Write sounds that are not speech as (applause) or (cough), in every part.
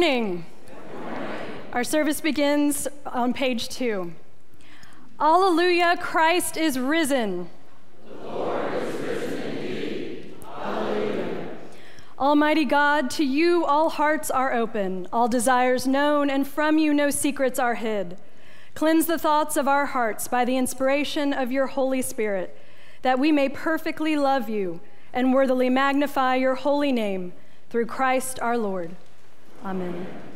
Morning. Our service begins on page two. Alleluia, Christ is risen. The Lord is risen indeed. Alleluia. Almighty God, to you all hearts are open, all desires known, and from you no secrets are hid. Cleanse the thoughts of our hearts by the inspiration of your Holy Spirit, that we may perfectly love you and worthily magnify your holy name through Christ our Lord. Amen.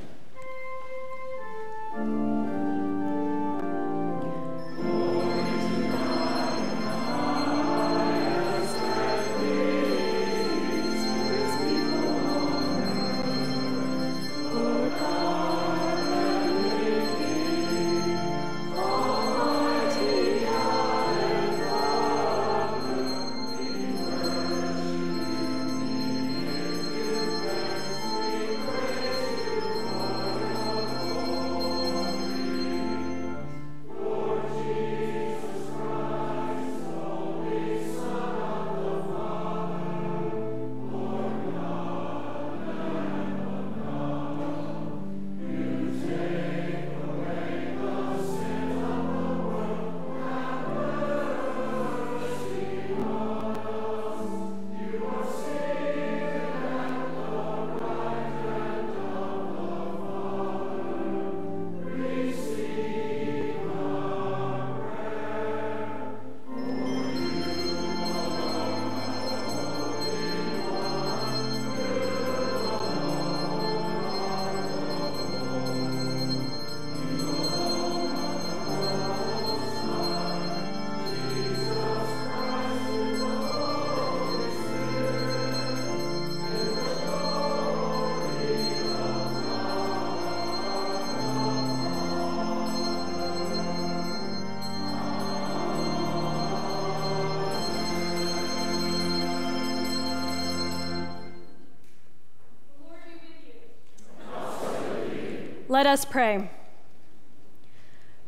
Let us pray.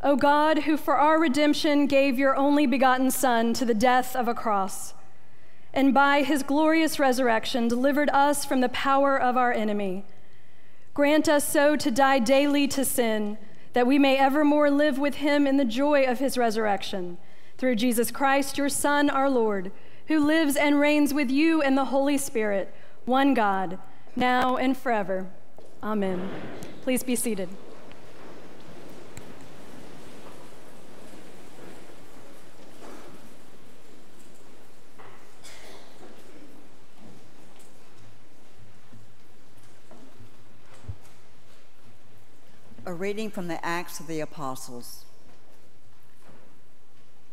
O God, who for our redemption gave your only begotten Son to the death of a cross, and by his glorious resurrection delivered us from the power of our enemy, grant us so to die daily to sin, that we may evermore live with him in the joy of his resurrection. Through Jesus Christ, your Son, our Lord, who lives and reigns with you and the Holy Spirit, one God, now and forever. Amen. Please be seated. A reading from the Acts of the Apostles.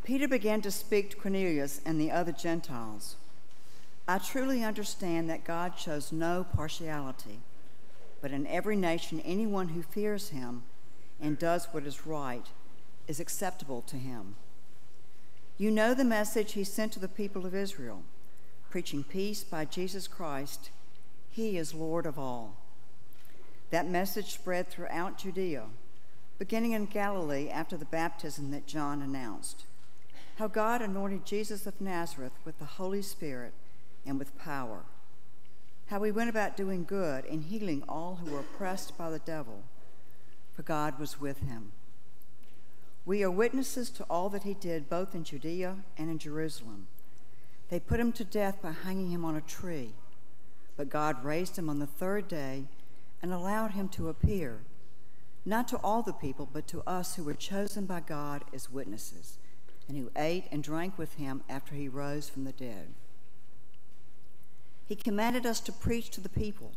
Peter began to speak to Cornelius and the other Gentiles. I truly understand that God shows no partiality but in every nation, anyone who fears him and does what is right is acceptable to him. You know the message he sent to the people of Israel, preaching peace by Jesus Christ. He is Lord of all. That message spread throughout Judea, beginning in Galilee after the baptism that John announced. How God anointed Jesus of Nazareth with the Holy Spirit and with power how he went about doing good and healing all who were oppressed by the devil, for God was with him. We are witnesses to all that he did both in Judea and in Jerusalem. They put him to death by hanging him on a tree, but God raised him on the third day and allowed him to appear, not to all the people, but to us who were chosen by God as witnesses, and who ate and drank with him after he rose from the dead. He commanded us to preach to the people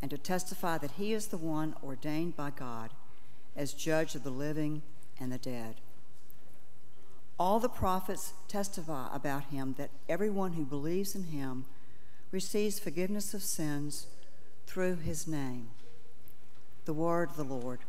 and to testify that he is the one ordained by God as judge of the living and the dead. All the prophets testify about him that everyone who believes in him receives forgiveness of sins through his name. The word of the Lord.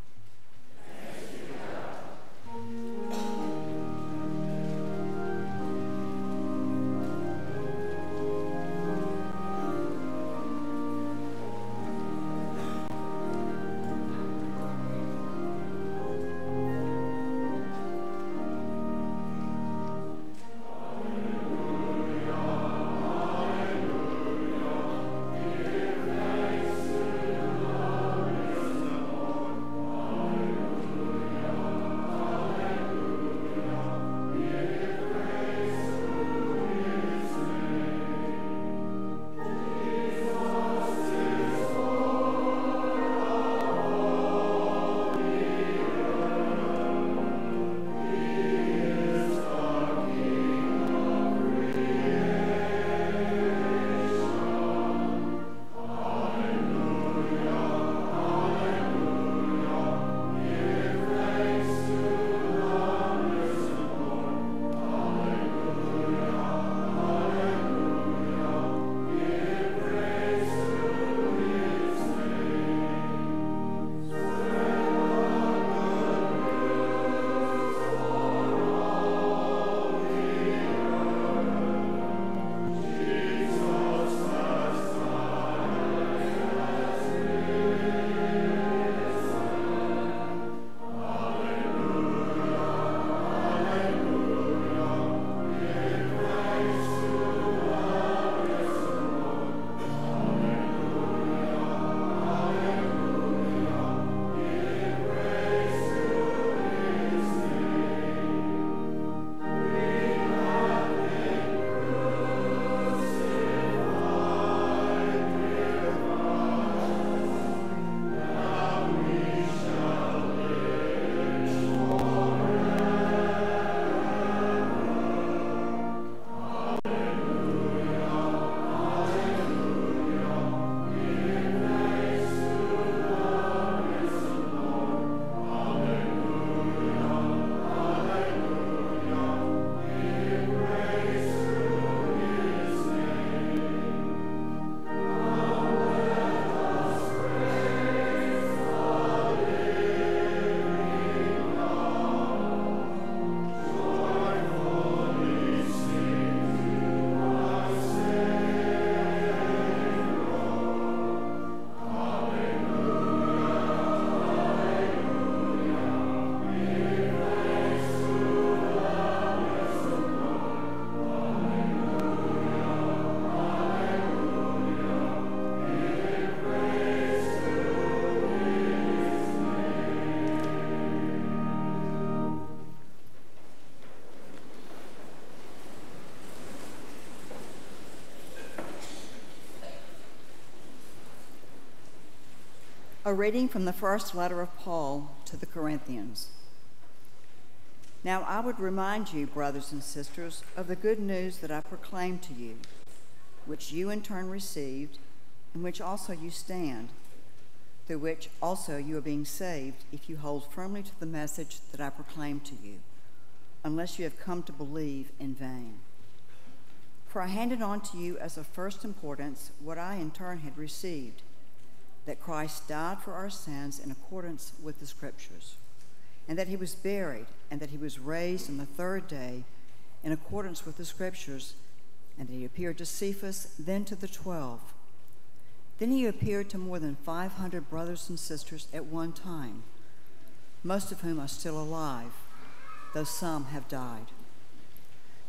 A reading from the first letter of Paul to the Corinthians. Now I would remind you, brothers and sisters, of the good news that I proclaimed to you, which you in turn received, in which also you stand, through which also you are being saved, if you hold firmly to the message that I proclaimed to you, unless you have come to believe in vain. For I handed on to you as of first importance what I in turn had received that Christ died for our sins in accordance with the Scriptures, and that he was buried, and that he was raised on the third day in accordance with the Scriptures, and that he appeared to Cephas, then to the twelve. Then he appeared to more than 500 brothers and sisters at one time, most of whom are still alive, though some have died.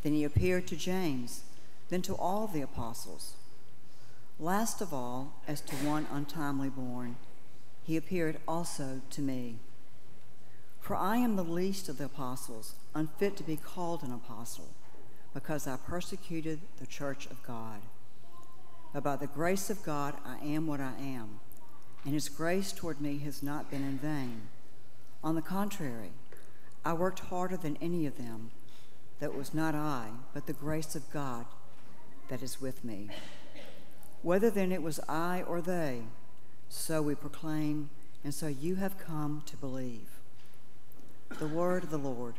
Then he appeared to James, then to all the apostles. Last of all, as to one untimely born, he appeared also to me. For I am the least of the apostles, unfit to be called an apostle, because I persecuted the church of God. But by the grace of God, I am what I am, and his grace toward me has not been in vain. On the contrary, I worked harder than any of them, though it was not I, but the grace of God that is with me. Whether then it was I or they, so we proclaim, and so you have come to believe. The word of the Lord.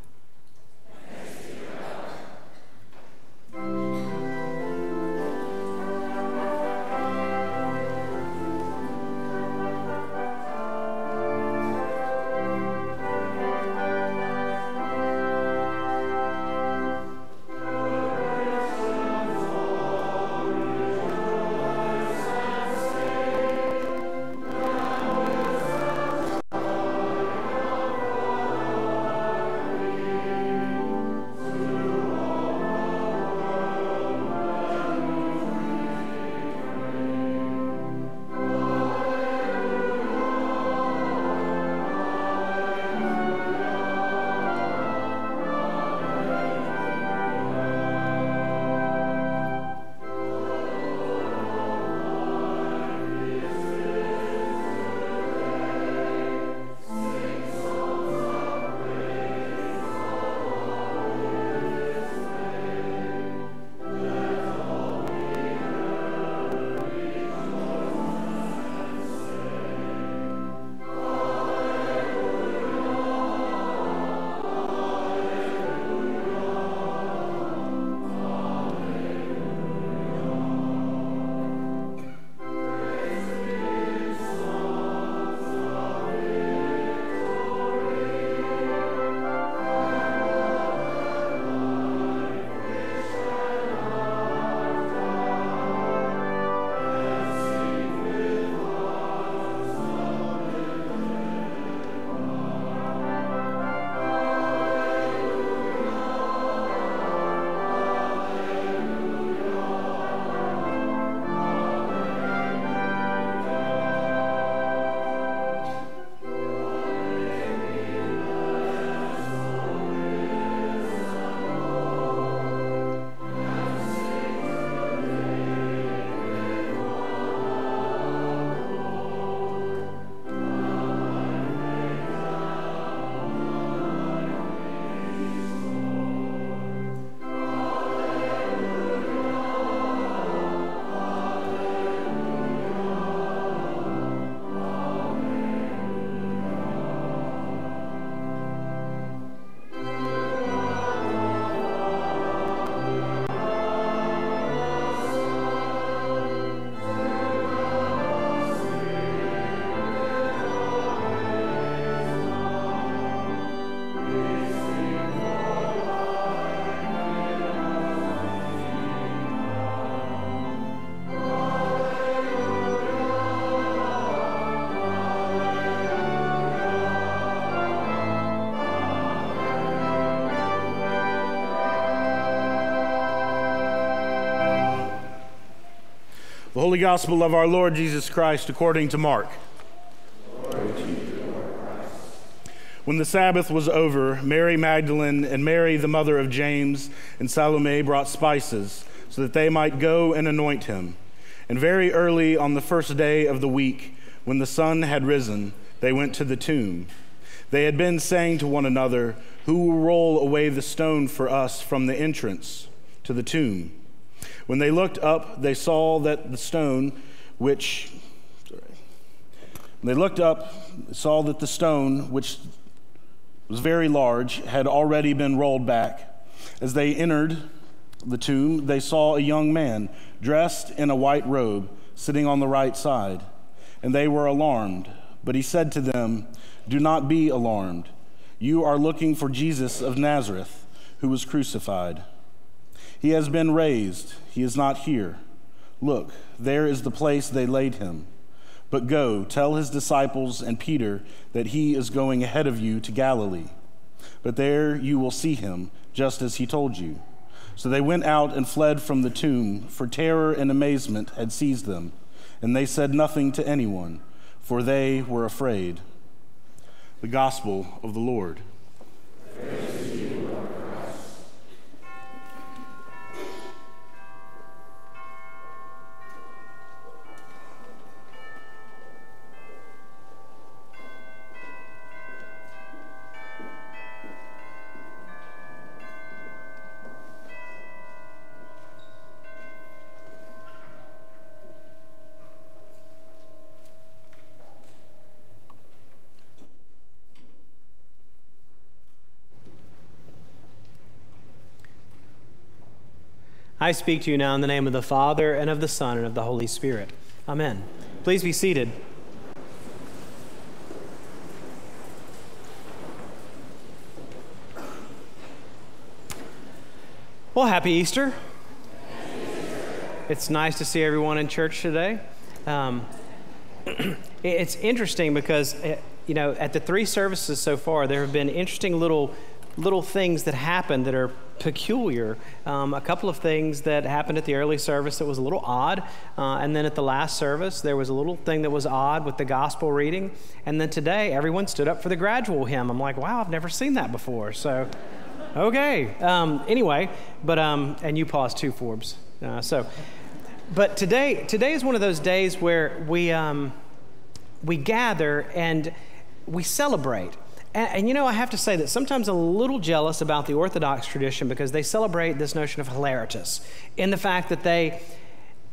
Holy Gospel of our Lord Jesus Christ according to Mark. When the Sabbath was over, Mary Magdalene and Mary, the mother of James, and Salome brought spices so that they might go and anoint him. And very early on the first day of the week, when the sun had risen, they went to the tomb. They had been saying to one another, Who will roll away the stone for us from the entrance to the tomb? When they looked up, they saw that the stone which they looked up, saw that the stone which was very large had already been rolled back. As they entered the tomb, they saw a young man dressed in a white robe sitting on the right side and they were alarmed. But he said to them, Do not be alarmed. You are looking for Jesus of Nazareth, who was crucified. He has been raised, he is not here. Look, there is the place they laid him. But go, tell his disciples and Peter that he is going ahead of you to Galilee. But there you will see him, just as he told you. So they went out and fled from the tomb, for terror and amazement had seized them and they said nothing to anyone, for they were afraid. The Gospel of the Lord. I speak to you now in the name of the Father, and of the Son, and of the Holy Spirit. Amen. Please be seated. Well, happy Easter. It's nice to see everyone in church today. Um, (clears throat) it's interesting because, eh, you know, at the three services so far, there have been interesting little little things that happen that are peculiar. Um, a couple of things that happened at the early service that was a little odd. Uh, and then at the last service, there was a little thing that was odd with the gospel reading. And then today, everyone stood up for the gradual hymn. I'm like, wow, I've never seen that before. So, okay. Um, anyway, but, um, and you paused too, Forbes. Uh, so, but today, today is one of those days where we, um, we gather and we celebrate. And, and, you know, I have to say that sometimes I'm a little jealous about the Orthodox tradition because they celebrate this notion of hilaritas in the fact that they,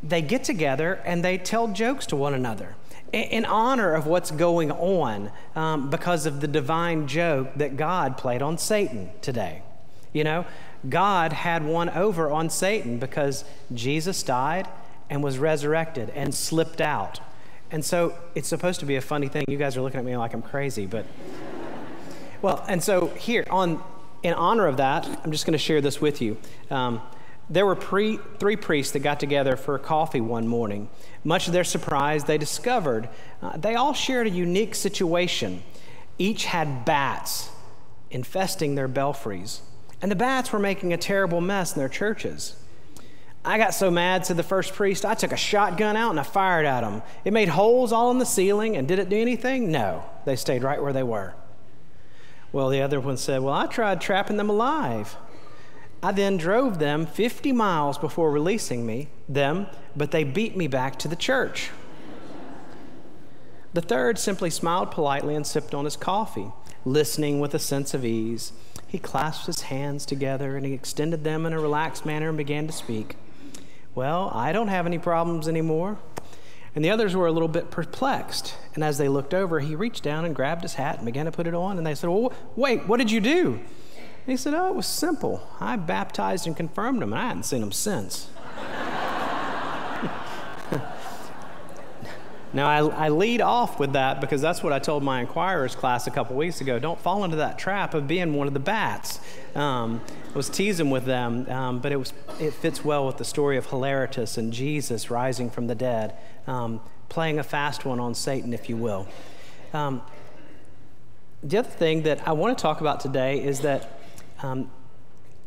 they get together and they tell jokes to one another in honor of what's going on um, because of the divine joke that God played on Satan today. You know, God had one over on Satan because Jesus died and was resurrected and slipped out. And so it's supposed to be a funny thing. You guys are looking at me like I'm crazy, but. Well, and so here, on, in honor of that, I'm just going to share this with you. Um, there were pre, three priests that got together for a coffee one morning. Much to their surprise, they discovered uh, they all shared a unique situation. Each had bats infesting their belfries, and the bats were making a terrible mess in their churches. I got so mad, said the first priest, I took a shotgun out and I fired at them. It made holes all in the ceiling, and did it do anything? No, they stayed right where they were. Well, the other one said, Well, I tried trapping them alive. I then drove them 50 miles before releasing me, them, but they beat me back to the church. The third simply smiled politely and sipped on his coffee, listening with a sense of ease. He clasped his hands together and he extended them in a relaxed manner and began to speak. Well, I don't have any problems anymore. And the others were a little bit perplexed. And as they looked over, he reached down and grabbed his hat and began to put it on. And they said, Well, wait, what did you do? And he said, Oh, it was simple. I baptized and confirmed him, and I hadn't seen him since. (laughs) now, I, I, lead off with that because that's what I told my inquirers class a couple weeks ago. Don't fall into that trap of being one of the bats. Um, I was teasing with them, um, but it, was, it fits well with the story of Hilaritas and Jesus rising from the dead um, playing a fast one on Satan, if you will. Um, the other thing that I want to talk about today is that um,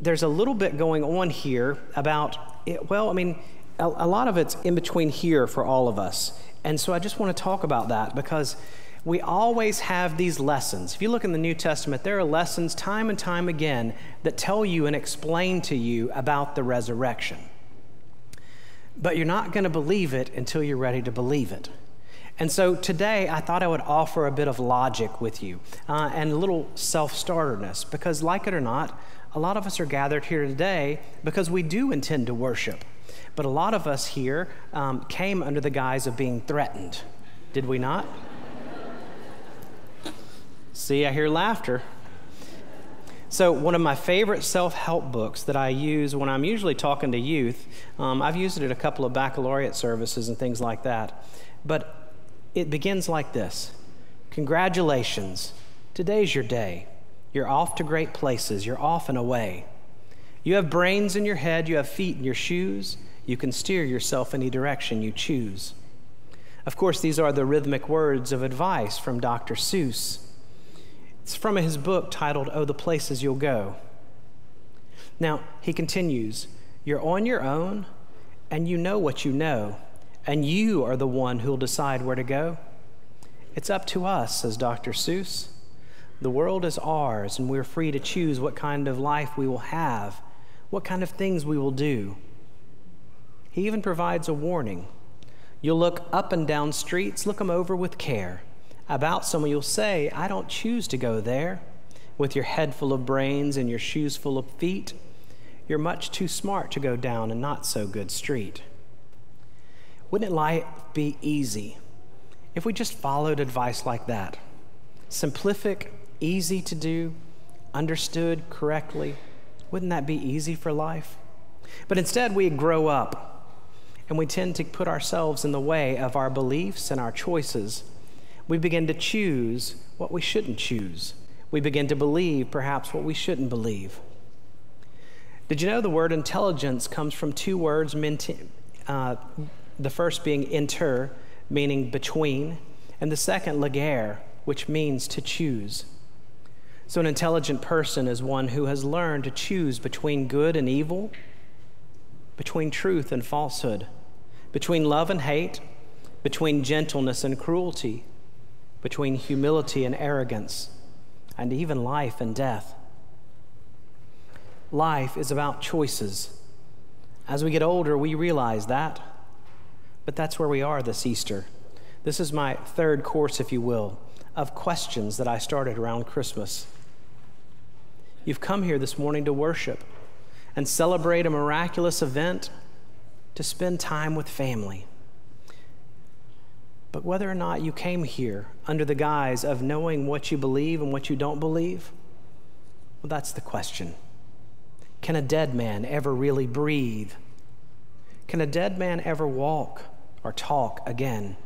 there's a little bit going on here about, it, well, I mean, a, a lot of it's in between here for all of us. And so I just want to talk about that because we always have these lessons. If you look in the New Testament, there are lessons time and time again that tell you and explain to you about the resurrection but you're not going to believe it until you're ready to believe it. And so today I thought I would offer a bit of logic with you uh, and a little self starterness because, like it or not, a lot of us are gathered here today because we do intend to worship. But a lot of us here um, came under the guise of being threatened. Did we not? See, I hear laughter. So, one of my favorite self help books that I use when I'm usually talking to youth, um, I've used it at a couple of baccalaureate services and things like that. But it begins like this Congratulations, today's your day. You're off to great places, you're off and away. You have brains in your head, you have feet in your shoes, you can steer yourself any direction you choose. Of course, these are the rhythmic words of advice from Dr. Seuss. It's from his book titled Oh, the Places You'll Go. Now, he continues You're on your own, and you know what you know, and you are the one who'll decide where to go. It's up to us, says Dr. Seuss. The world is ours, and we're free to choose what kind of life we will have, what kind of things we will do. He even provides a warning. You'll look up and down streets, look them over with care. About someone, you'll say, I don't choose to go there. With your head full of brains and your shoes full of feet, you're much too smart to go down a not so good street. Wouldn't life be easy if we just followed advice like that? Simplific, easy to do, understood correctly. Wouldn't that be easy for life? But instead, we grow up and we tend to put ourselves in the way of our beliefs and our choices we begin to choose what we shouldn't choose. We begin to believe perhaps what we shouldn't believe. Did you know the word intelligence comes from two words, uh, the first being inter, meaning between, and the second, legere, which means to choose. So, an intelligent person is one who has learned to choose between good and evil, between truth and falsehood, between love and hate, between gentleness and cruelty, between humility and arrogance, and even life and death. Life is about choices. As we get older, we realize that. But that's where we are this Easter. This is my third course, if you will, of questions that I started around Christmas. You've come here this morning to worship and celebrate a miraculous event, to spend time with family. But whether or not you came here under the guise of knowing what you believe and what you don't believe, well, that's the question. Can a dead man ever really breathe? Can a dead man ever walk or talk again?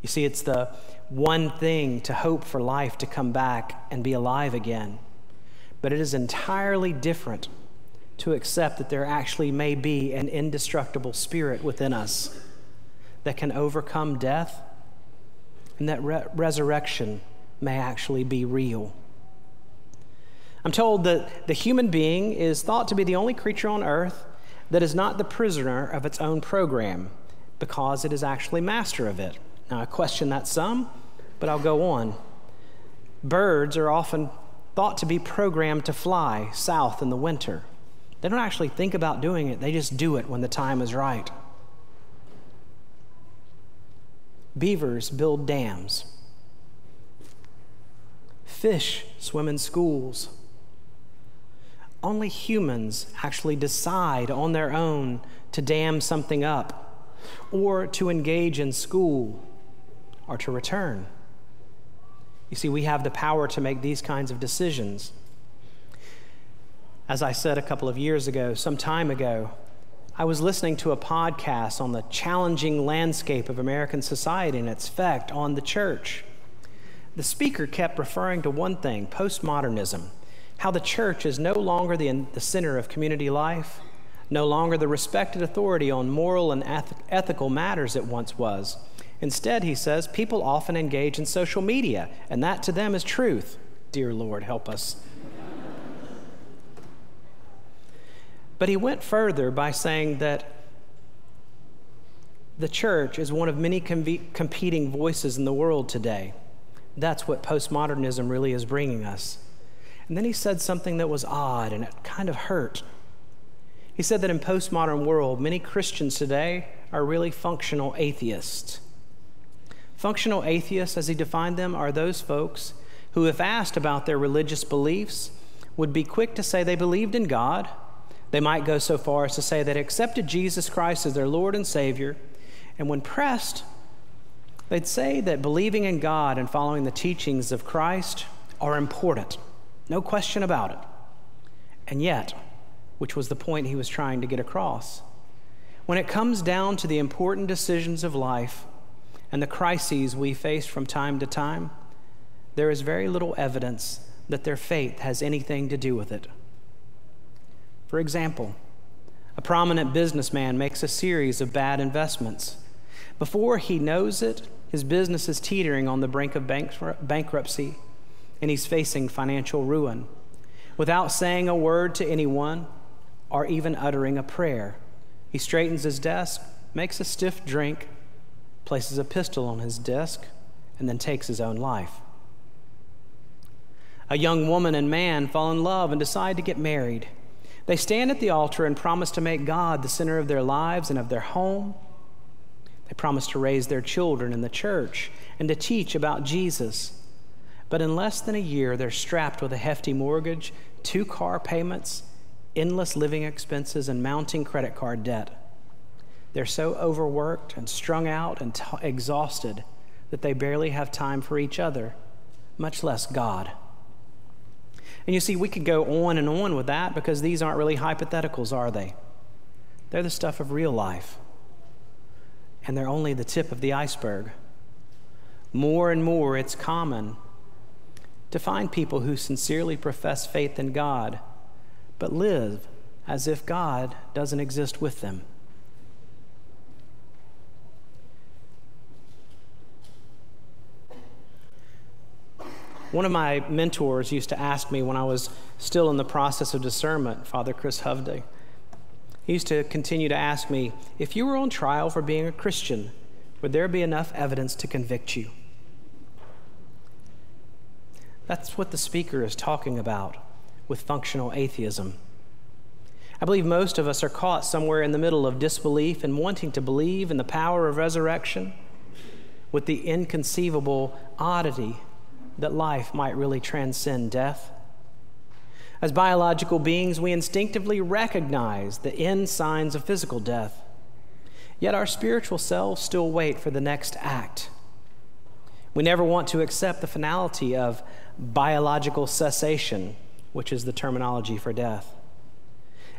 You see, it's the one thing to hope for life to come back and be alive again. But it is entirely different to accept that there actually may be an indestructible spirit within us that can overcome death and that re- resurrection may actually be real. I'm told that the human being is thought to be the only creature on earth that is not the prisoner of its own program because it is actually master of it. Now, I question that some, but I'll go on. Birds are often thought to be programmed to fly south in the winter. They don't actually think about doing it, they just do it when the time is right. Beavers build dams. Fish swim in schools. Only humans actually decide on their own to dam something up, or to engage in school, or to return. You see, we have the power to make these kinds of decisions. As I said a couple of years ago, some time ago, I was listening to a podcast on the challenging landscape of American society and its effect on the church. The speaker kept referring to one thing postmodernism, how the church is no longer the, the center of community life, no longer the respected authority on moral and eth- ethical matters it once was. Instead, he says, people often engage in social media, and that to them is truth. Dear Lord, help us. But he went further by saying that the church is one of many com- competing voices in the world today. That's what postmodernism really is bringing us. And then he said something that was odd and it kind of hurt. He said that in postmodern world, many Christians today are really functional atheists. Functional atheists, as he defined them, are those folks who, if asked about their religious beliefs, would be quick to say they believed in God. They might go so far as to say that accepted Jesus Christ as their Lord and Savior. And when pressed, they'd say that believing in God and following the teachings of Christ are important. No question about it. And yet, which was the point he was trying to get across, when it comes down to the important decisions of life and the crises we face from time to time, there is very little evidence that their faith has anything to do with it. For example, a prominent businessman makes a series of bad investments. Before he knows it, his business is teetering on the brink of bankruptcy, and he's facing financial ruin. Without saying a word to anyone or even uttering a prayer, he straightens his desk, makes a stiff drink, places a pistol on his desk, and then takes his own life. A young woman and man fall in love and decide to get married. They stand at the altar and promise to make God the center of their lives and of their home. They promise to raise their children in the church and to teach about Jesus. But in less than a year, they're strapped with a hefty mortgage, two car payments, endless living expenses, and mounting credit card debt. They're so overworked and strung out and t- exhausted that they barely have time for each other, much less God. And you see, we could go on and on with that because these aren't really hypotheticals, are they? They're the stuff of real life. And they're only the tip of the iceberg. More and more, it's common to find people who sincerely profess faith in God, but live as if God doesn't exist with them. One of my mentors used to ask me when I was still in the process of discernment, Father Chris Hovde. He used to continue to ask me, if you were on trial for being a Christian, would there be enough evidence to convict you? That's what the speaker is talking about with functional atheism. I believe most of us are caught somewhere in the middle of disbelief and wanting to believe in the power of resurrection with the inconceivable oddity that life might really transcend death. As biological beings, we instinctively recognize the end signs of physical death. Yet our spiritual selves still wait for the next act. We never want to accept the finality of biological cessation, which is the terminology for death.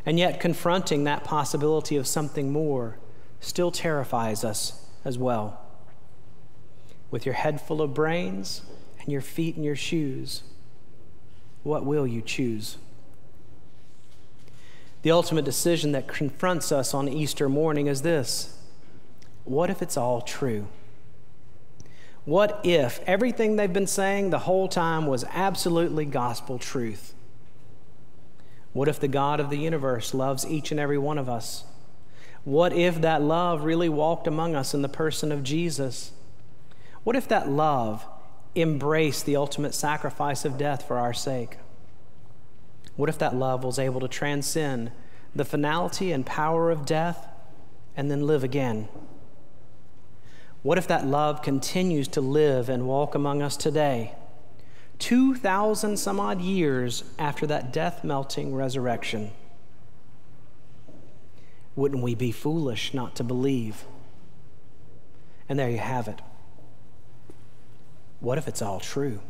And yet, confronting that possibility of something more still terrifies us as well. With your head full of brains, and your feet in your shoes, what will you choose? The ultimate decision that confronts us on Easter morning is this What if it's all true? What if everything they've been saying the whole time was absolutely gospel truth? What if the God of the universe loves each and every one of us? What if that love really walked among us in the person of Jesus? What if that love embrace the ultimate sacrifice of death for our sake? What if that love was able to transcend the finality and power of death and then live again? What if that love continues to live and walk among us today, 2,000 some odd years after that death melting resurrection? Wouldn't we be foolish not to believe? And there you have it. What if it's all true?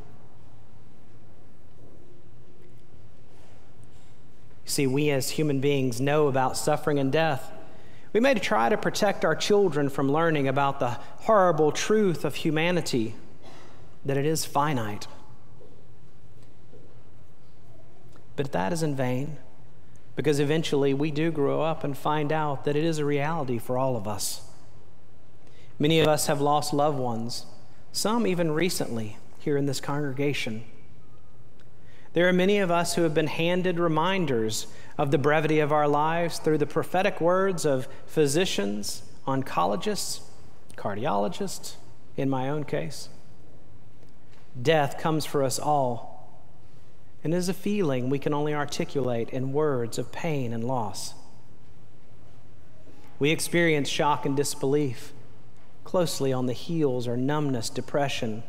See, we as human beings know about suffering and death. We may try to protect our children from learning about the horrible truth of humanity, that it is finite. But that is in vain, because eventually we do grow up and find out that it is a reality for all of us. Many of us have lost loved ones some even recently here in this congregation. There are many of us who have been handed reminders of the brevity of our lives through the prophetic words of physicians, oncologists, cardiologists, in my own case. Death comes for us all and is a feeling we can only articulate in words of pain and loss. We experience shock and disbelief. Closely on the heels are numbness, depression,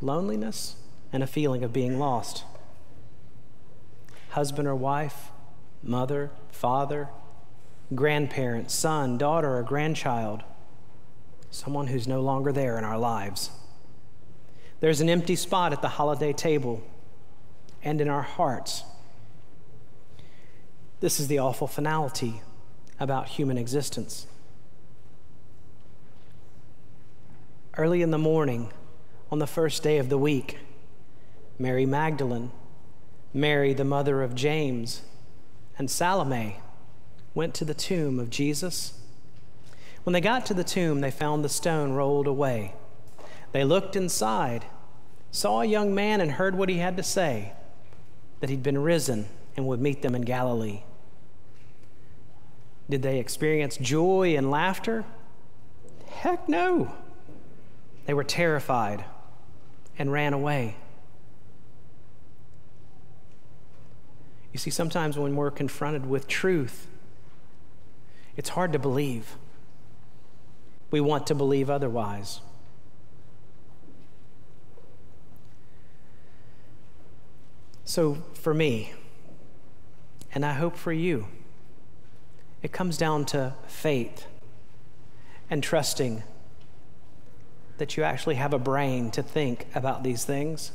loneliness, and a feeling of being lost. Husband or wife, mother, father, grandparent, son, daughter, or grandchild, someone who's no longer there in our lives. There's an empty spot at the holiday table and in our hearts. This is the awful finality about human existence. Early in the morning, on the first day of the week, Mary Magdalene, Mary, the mother of James, and Salome went to the tomb of Jesus. When they got to the tomb, they found the stone rolled away. They looked inside, saw a young man, and heard what he had to say that he'd been risen and would meet them in Galilee. Did they experience joy and laughter? Heck no. They were terrified and ran away. You see, sometimes when we're confronted with truth, it's hard to believe. We want to believe otherwise. So, for me, and I hope for you, it comes down to faith and trusting that you actually have a brain to think about these things.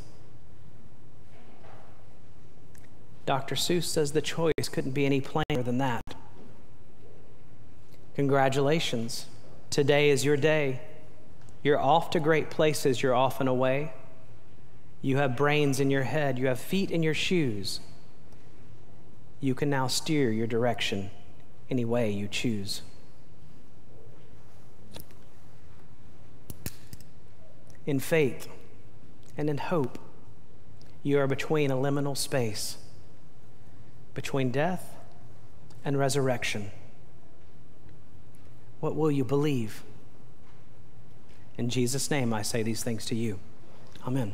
Dr. Seuss says the choice couldn't be any plainer than that. Congratulations. Today is your day. You're off to great places, you're off and away. You have brains in your head, you have feet in your shoes. You can now steer your direction any way you choose. In faith and in hope, you are between a liminal space, between death and resurrection. What will you believe? In Jesus' name, I say these things to you. Amen.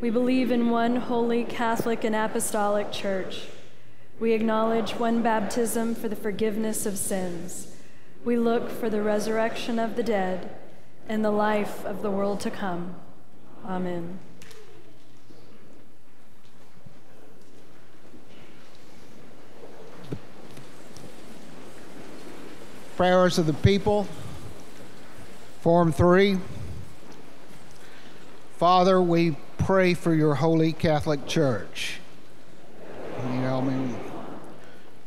We believe in one holy Catholic and Apostolic Church. We acknowledge one baptism for the forgiveness of sins. We look for the resurrection of the dead and the life of the world to come. Amen. Prayers of the people. Form three. Father, we pray for your holy Catholic Church. You know, I mean,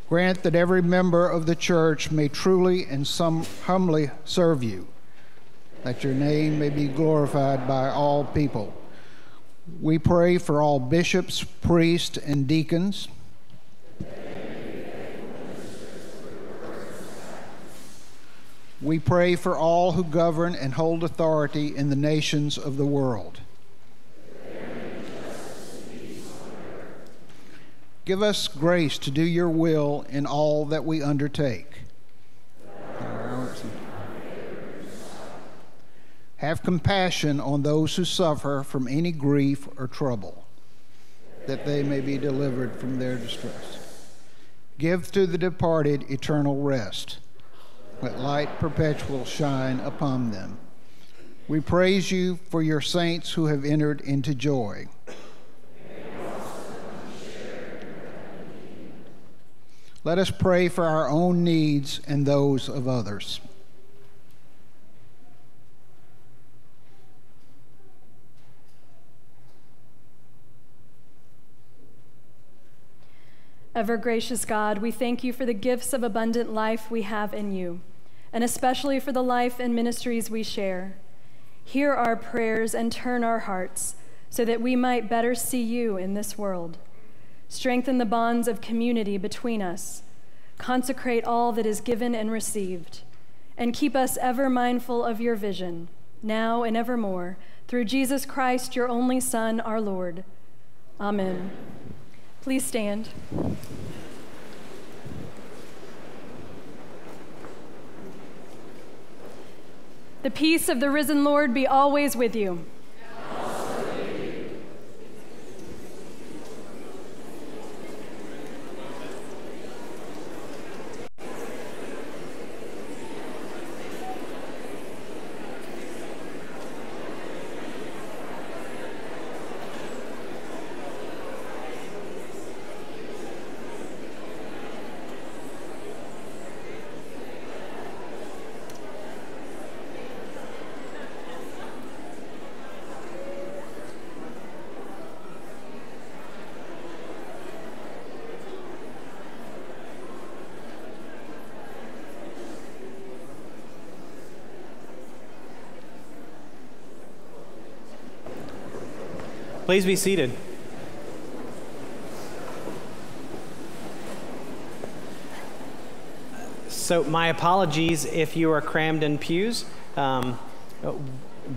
grant that every member of the church may truly and some humbly serve you, that your name may be glorified by all people. We pray for all bishops, priests, and deacons We pray for all who govern and hold authority in the nations of the world. Give us grace to do your will in all that we undertake. Have compassion on those who suffer from any grief or trouble, that they may be delivered from their distress. Give to the departed eternal rest. Let light perpetual shine upon them. We praise you for your saints who have entered into joy. Let us pray for our own needs and those of others. Ever gracious God, we thank you for the gifts of abundant life we have in you, and especially for the life and ministries we share. Hear our prayers and turn our hearts so that we might better see you in this world. Strengthen the bonds of community between us. Consecrate all that is given and received. And keep us ever mindful of your vision, now and evermore, through Jesus Christ, your only Son, our Lord. Amen. Please stand. The peace of the risen Lord be always with you. Please be seated. So, my apologies if you are crammed in pews. Um,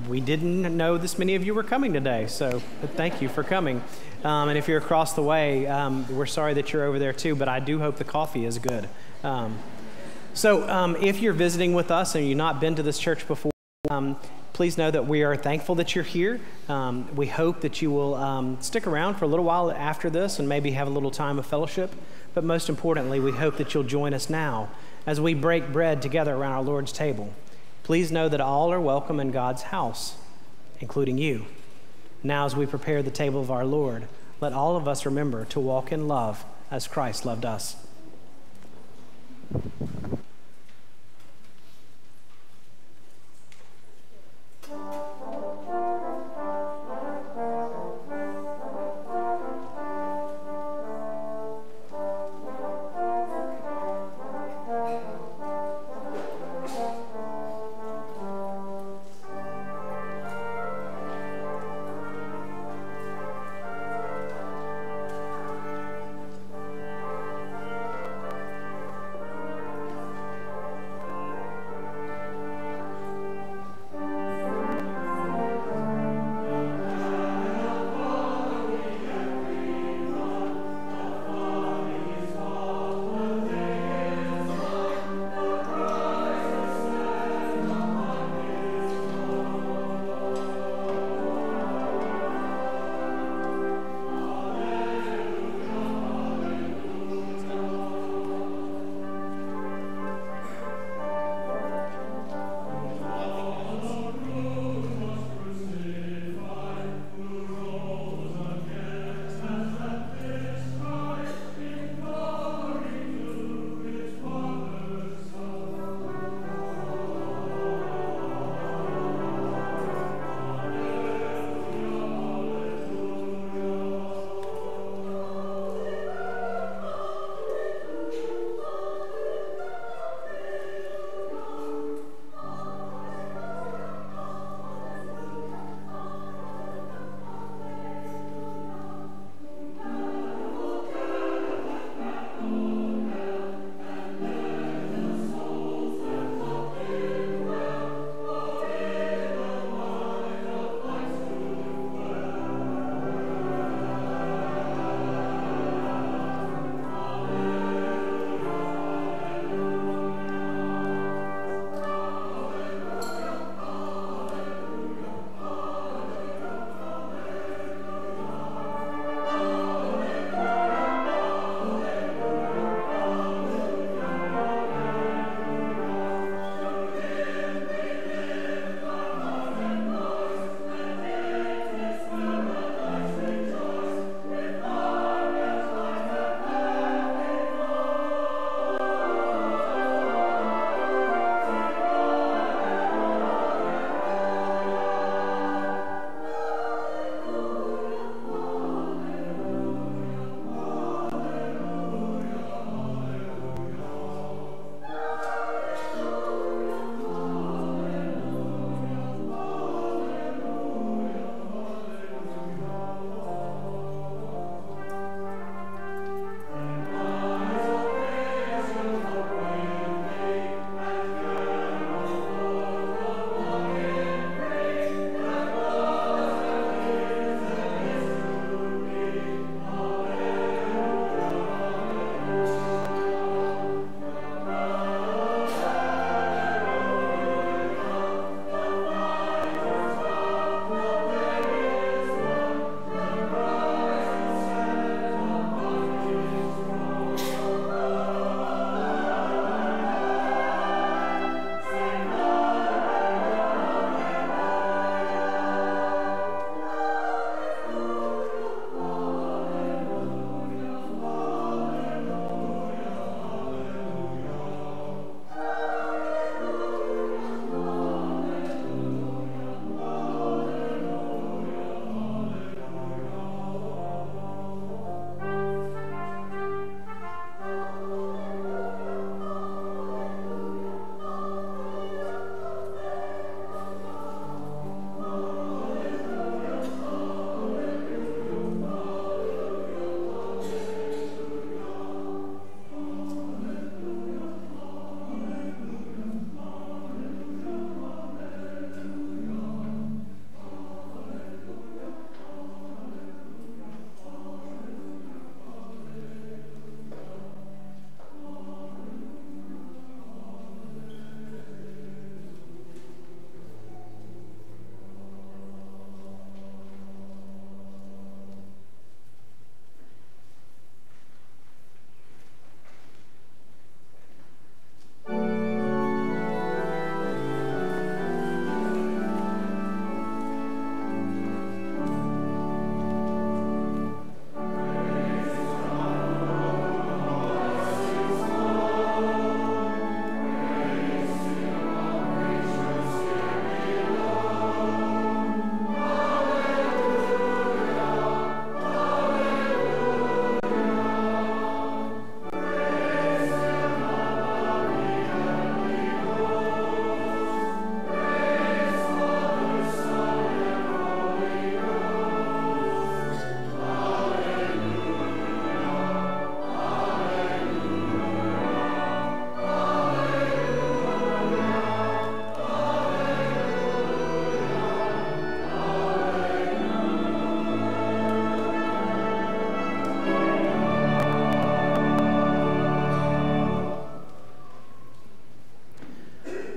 we didn't know this many of you were coming today, so thank you for coming. Um, and if you're across the way, um, we're sorry that you're over there too, but I do hope the coffee is good. Um, so, um, if you're visiting with us and you've not been to this church before, um, please know that we are thankful that you're here. Um, we hope that you will um, stick around for a little while after this and maybe have a little time of fellowship. But most importantly, we hope that you'll join us now as we break bread together around our Lord's table. Please know that all are welcome in God's house, including you. Now, as we prepare the table of our Lord, let all of us remember to walk in love as Christ loved us.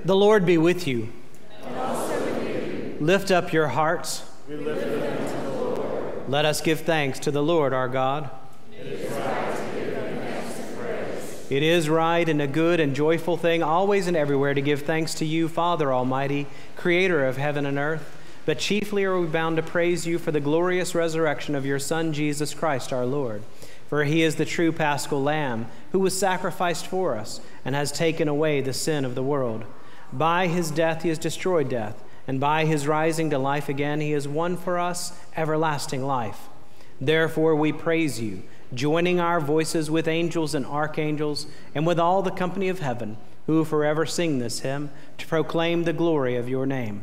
The Lord be with you. With you. Lift up your hearts. We lift them to the Lord. Let us give thanks to the Lord our God. It is right and a good and joyful thing always and everywhere to give thanks to you, Father Almighty, creator of heaven and earth. But chiefly are we bound to praise you for the glorious resurrection of your Son, Jesus Christ our Lord. For he is the true paschal lamb who was sacrificed for us and has taken away the sin of the world. By his death he has destroyed death, and by his rising to life again he has won for us everlasting life. Therefore we praise you, joining our voices with angels and archangels, and with all the company of heaven, who forever sing this hymn to proclaim the glory of your name.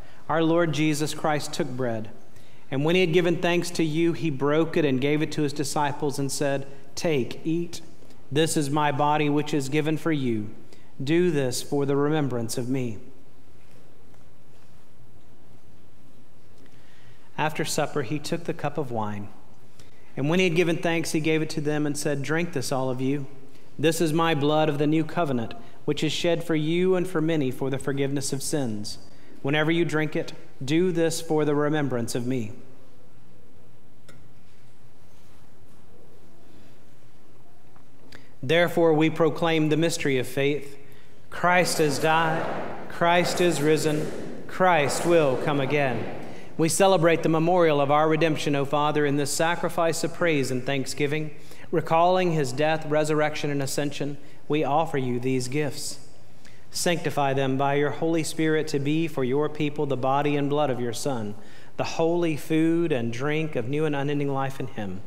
our Lord Jesus Christ took bread, and when he had given thanks to you, he broke it and gave it to his disciples and said, Take, eat. This is my body, which is given for you. Do this for the remembrance of me. After supper, he took the cup of wine. And when he had given thanks, he gave it to them and said, Drink this, all of you. This is my blood of the new covenant, which is shed for you and for many for the forgiveness of sins. Whenever you drink it, do this for the remembrance of me. Therefore, we proclaim the mystery of faith. Christ has died, Christ is risen, Christ will come again. We celebrate the memorial of our redemption, O Father, in this sacrifice of praise and thanksgiving. Recalling his death, resurrection, and ascension, we offer you these gifts. Sanctify them by your Holy Spirit to be for your people the body and blood of your Son, the holy food and drink of new and unending life in him.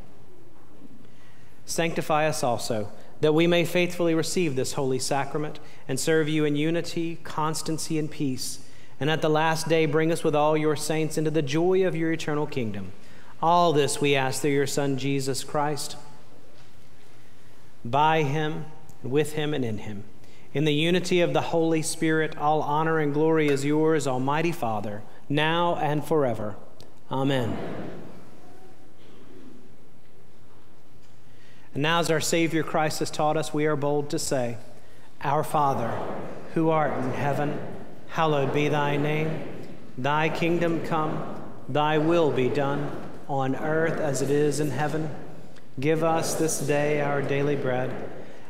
Sanctify us also, that we may faithfully receive this holy sacrament and serve you in unity, constancy, and peace. And at the last day, bring us with all your saints into the joy of your eternal kingdom. All this we ask through your Son, Jesus Christ. By him, with him, and in him in the unity of the Holy Spirit, all honor and glory is yours, Almighty Father, now and forever. Amen. And now, as our Savior Christ has taught us, we are bold to say, Our Father, who art in heaven, hallowed be thy name. Thy kingdom come, thy will be done, on earth as it is in heaven. Give us this day our daily bread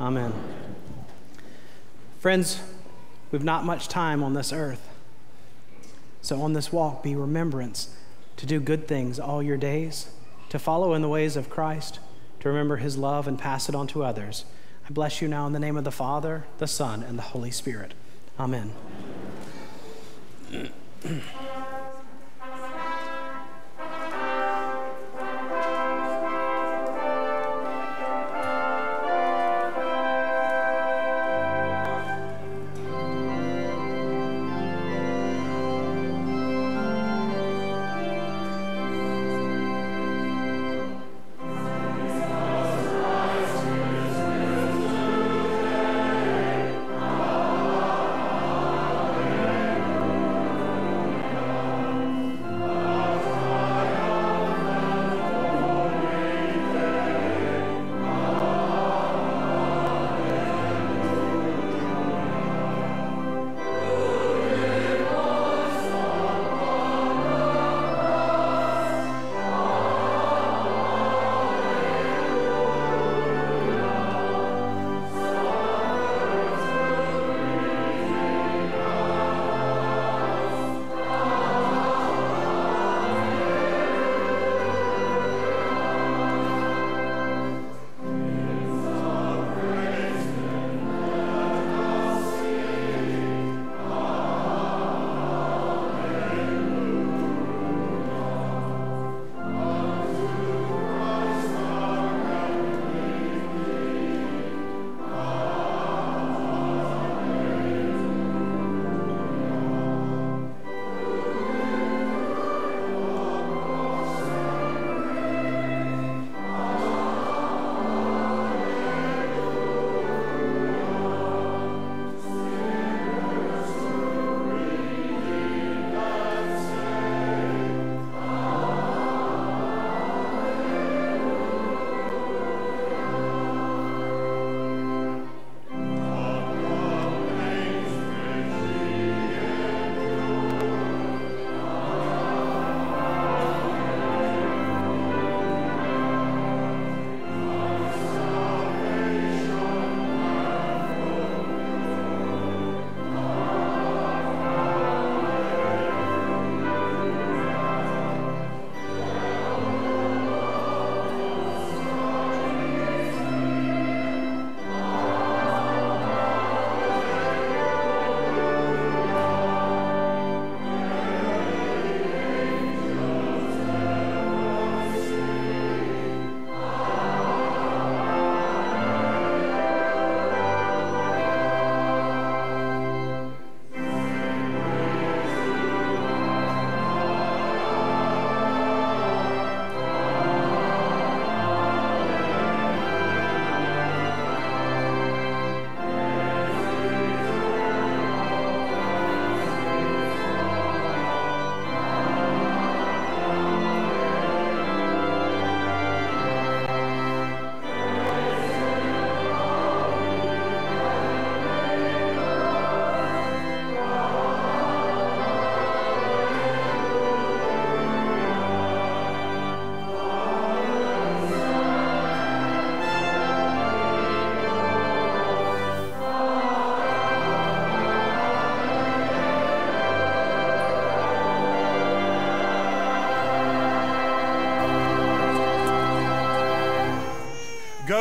Amen. Friends, we've not much time on this earth. So on this walk, be remembrance to do good things all your days, to follow in the ways of Christ, to remember his love and pass it on to others. I bless you now in the name of the Father, the Son, and the Holy Spirit. Amen. (clears throat)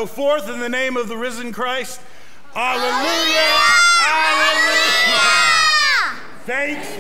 Go forth in the name of the risen Christ. Alleluia! Alleluia! Thanks